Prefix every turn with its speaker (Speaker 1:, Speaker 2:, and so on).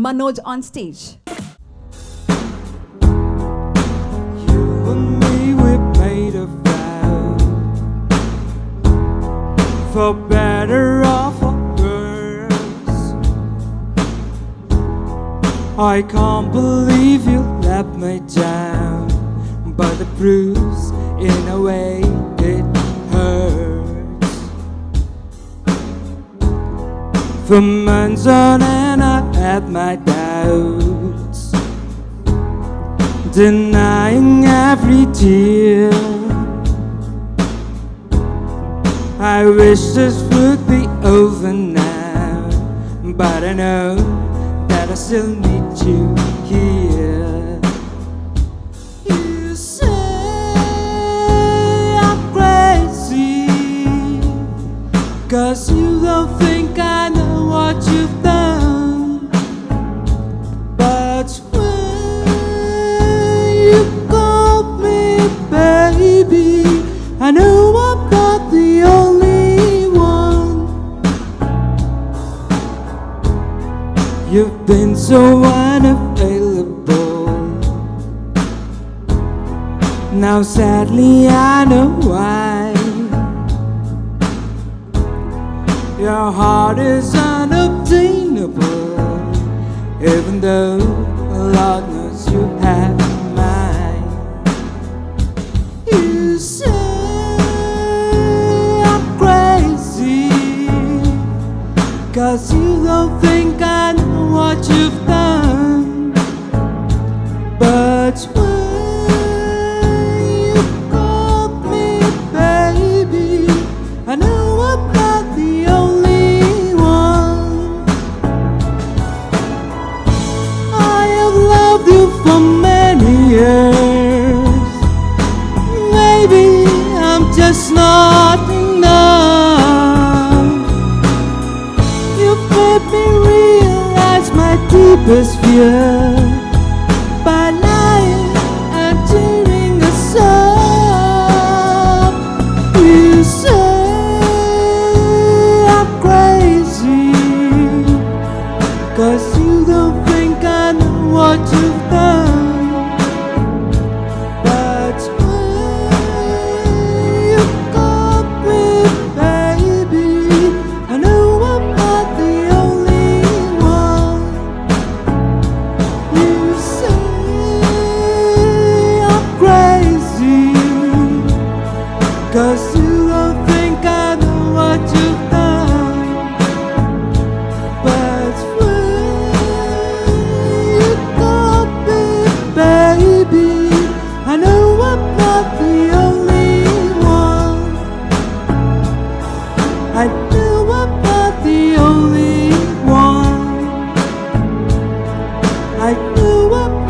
Speaker 1: Manoj on stage.
Speaker 2: For better or for worse I can't believe you let me down But the bruise, in a way, it hurts For months on end I had my doubts denying every tear. I wish this would be over now, but I know that I still need you here. You've been so unavailable. Now, sadly, I know why. Your heart is unobtainable, even though Lord knows you have mine. You say I'm crazy, cause you don't think I know what you've done. But when you called me baby, I know I'm not the only one. I have loved you for many years. Maybe I'm just not die bis wir bei one. I know